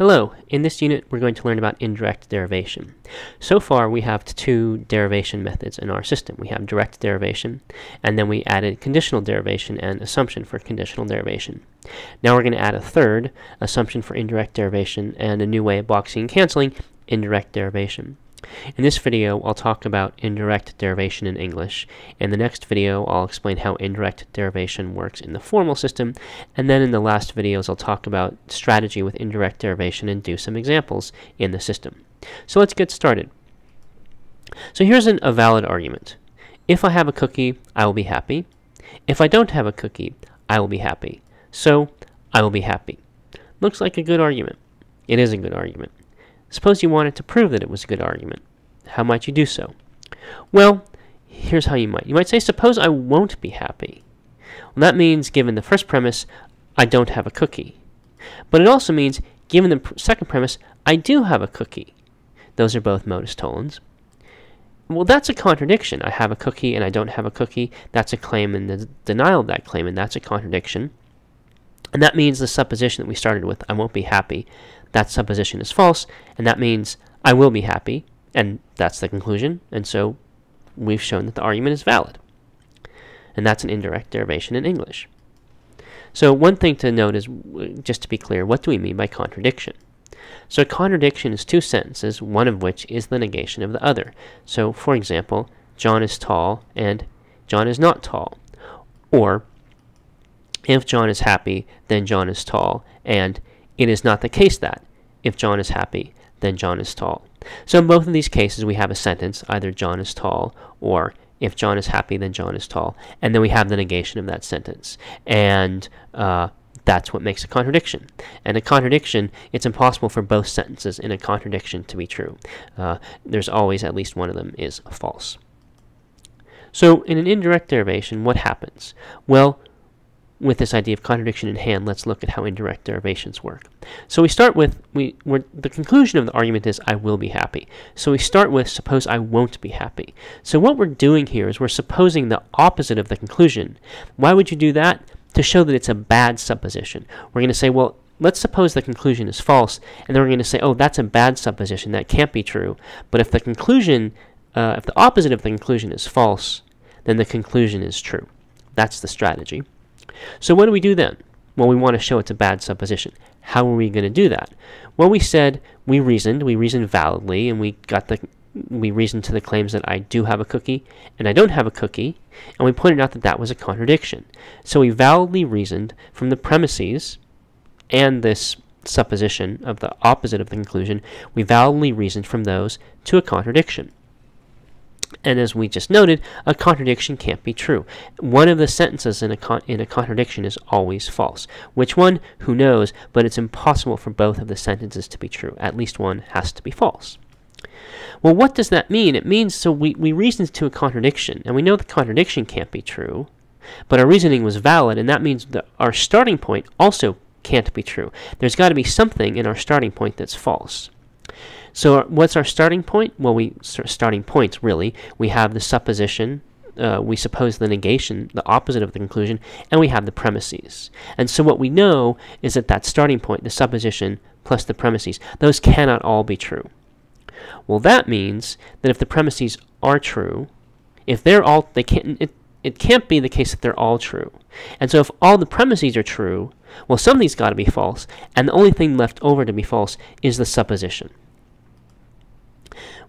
Hello, in this unit we're going to learn about indirect derivation. So far we have two derivation methods in our system. We have direct derivation, and then we added conditional derivation and assumption for conditional derivation. Now we're going to add a third, assumption for indirect derivation, and a new way of boxing and canceling, indirect derivation. In this video, I'll talk about indirect derivation in English. In the next video, I'll explain how indirect derivation works in the formal system, and then in the last videos, I'll talk about strategy with indirect derivation and do some examples in the system. So let's get started. So here's an, a valid argument. If I have a cookie, I will be happy. If I don't have a cookie, I will be happy. So, I will be happy. Looks like a good argument. It is a good argument. Suppose you wanted to prove that it was a good argument. How might you do so? Well, here's how you might. You might say, suppose I won't be happy. Well, that means, given the first premise, I don't have a cookie. But it also means, given the pr second premise, I do have a cookie. Those are both modus tollens. Well, that's a contradiction. I have a cookie and I don't have a cookie. That's a claim and the denial of that claim, and that's a contradiction. And that means the supposition that we started with, I won't be happy, that supposition is false, and that means I will be happy, and that's the conclusion, and so we've shown that the argument is valid. And that's an indirect derivation in English. So one thing to note is, just to be clear, what do we mean by contradiction? So a contradiction is two sentences, one of which is the negation of the other. So, for example, John is tall and John is not tall. Or, if John is happy, then John is tall, and it is not the case that, if John is happy, then John is tall. So in both of these cases, we have a sentence, either John is tall, or if John is happy, then John is tall. And then we have the negation of that sentence. And uh, that's what makes a contradiction. And a contradiction, it's impossible for both sentences in a contradiction to be true. Uh, there's always at least one of them is false. So in an indirect derivation, what happens? Well, with this idea of contradiction in hand, let's look at how indirect derivations work. So we start with, we, the conclusion of the argument is, I will be happy. So we start with, suppose I won't be happy. So what we're doing here is we're supposing the opposite of the conclusion. Why would you do that? To show that it's a bad supposition. We're going to say, well, let's suppose the conclusion is false, and then we're going to say, oh, that's a bad supposition. That can't be true. But if the conclusion, uh, if the opposite of the conclusion is false, then the conclusion is true. That's the strategy. So what do we do then? Well, we want to show it's a bad supposition. How are we going to do that? Well, we said we reasoned, we reasoned validly, and we got the we reasoned to the claims that I do have a cookie and I don't have a cookie, and we pointed out that that was a contradiction. So we validly reasoned from the premises and this supposition of the opposite of the conclusion, we validly reasoned from those to a contradiction. And as we just noted, a contradiction can't be true. One of the sentences in a, in a contradiction is always false. Which one? Who knows? But it's impossible for both of the sentences to be true. At least one has to be false. Well, what does that mean? It means so we, we reasoned to a contradiction, and we know the contradiction can't be true, but our reasoning was valid, and that means that our starting point also can't be true. There's got to be something in our starting point that's false. So what's our starting point? Well, we starting points really. We have the supposition. Uh, we suppose the negation, the opposite of the conclusion, and we have the premises. And so what we know is that that starting point, the supposition plus the premises, those cannot all be true. Well, that means that if the premises are true, if they're all, they can't, it, it can't be the case that they're all true. And so if all the premises are true, well, something's got to be false, and the only thing left over to be false is the supposition.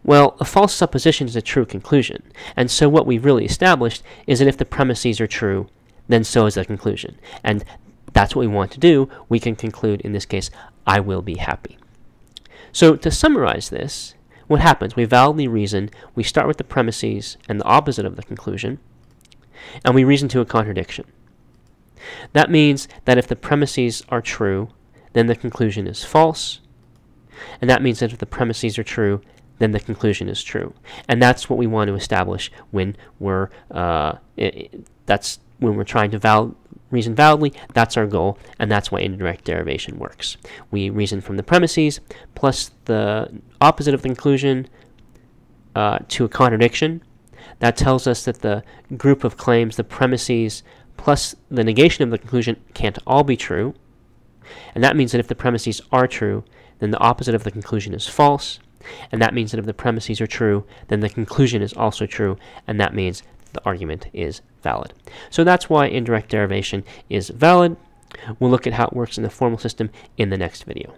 Well, a false supposition is a true conclusion, and so what we've really established is that if the premises are true, then so is the conclusion. And that's what we want to do. We can conclude, in this case, I will be happy. So to summarize this, what happens? We validly reason, we start with the premises and the opposite of the conclusion, and we reason to a contradiction. That means that if the premises are true, then the conclusion is false, and that means that if the premises are true, then the conclusion is true. And that's what we want to establish when we're uh, it, that's when we're trying to val reason validly. That's our goal, and that's why indirect derivation works. We reason from the premises plus the opposite of the conclusion uh, to a contradiction. That tells us that the group of claims, the premises plus the negation of the conclusion can't all be true. And that means that if the premises are true, then the opposite of the conclusion is false, and that means that if the premises are true, then the conclusion is also true, and that means the argument is valid. So that's why indirect derivation is valid. We'll look at how it works in the formal system in the next video.